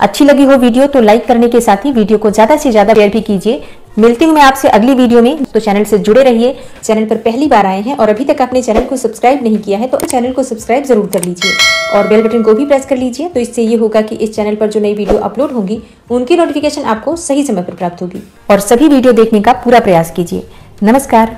अच्छी लगी हो वीडियो तो लाइक करने के साथ ही वीडियो को ज़्यादा से ज़्यादा शेयर भी कीजिए। मिलती हूँ मैं आपसे अगली वीडियो में तो चैनल से जुड़े रहिए। चैनल पर पहली बार आए हैं और अभी तक आपने चैनल को सब्सक्राइब नहीं किया है तो चैनल को सब्सक्राइब ज़रूर कर लीजिए और बेल बटन को भी प्रेस कर लीजिए तो इससे ये होगा कि इस चैनल पर जो नई वीडियो अपलोड होंगी, उनकी नोटिफिकेशन आपको सही समय पर प्राप्त होगी। और सभी वीडियो देखने का पूरा प्रयास कीजिए। नमस्कार।